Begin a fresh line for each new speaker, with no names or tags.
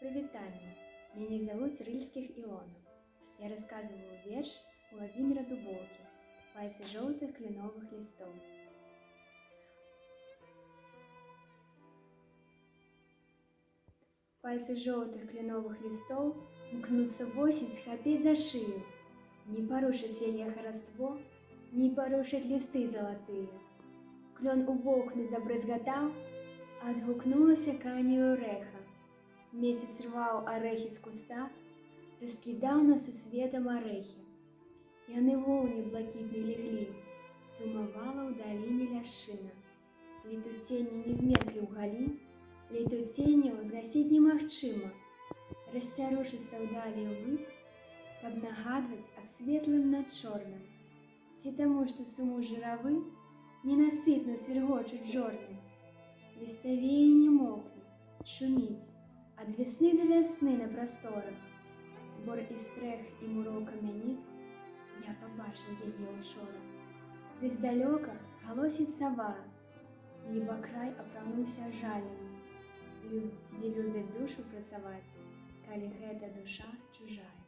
Привітання! Меня зовут Рыльских Илона. Я рассказываю верш Владимира Дубовки «Пальцы желтых кленовых листов». Пальцы желтых кленовых листов мкнутся в осень схопить за шею. Не порушить яе хараство, не порушить листы золотые. Клен у вокны забрызгатаў, адгукнулася канію рэха. Месяц рваў арэхі з куста, раскідаў на сусветам арэхі. Яны воўні блакітнай леглі, сумавала ў даліне ляшчына. Летуценні не змерклі ў галі, летуценняў згасіць немагчыма. Расцярушыцца ўдалі ўвысь, каб нагадваць аб светлым над чорным. Ці таму, што суму жыравы ненасытна свергочуць жорны. Ліставее не мокне, шуміць, ад весны да вясны на прасторах. Бор і стрэх і муроў камяніц я пабачыў яе учора. Десь далёка галосіць сава, Небакрай апрануўся жалем, дзе любяць душу працаваць, калі гэта душа чужая.